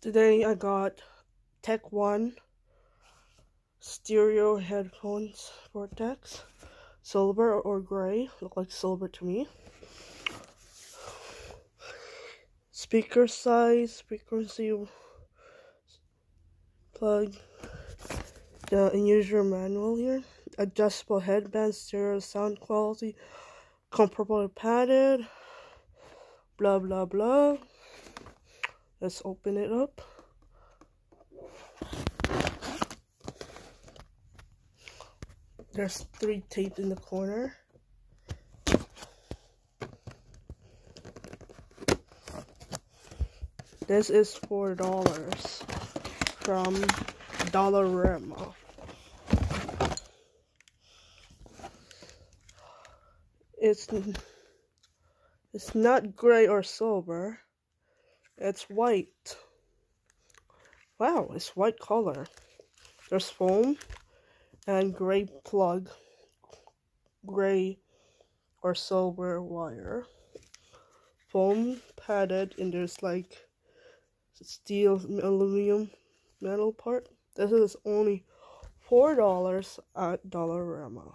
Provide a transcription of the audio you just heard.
Today I got Tech One stereo headphones Vortex, silver or gray, look like silver to me. Speaker size, frequency plug, the user manual here, adjustable headband, stereo sound quality, comfortable padded, blah blah blah. Let's open it up. There's three tape in the corner. This is four dollars from Dollarama. It's it's not gray or silver. It's white. Wow, it's white color. There's foam and gray plug, gray or silver wire. Foam padded and there's like steel aluminum metal part. This is only $4 at Dollarama.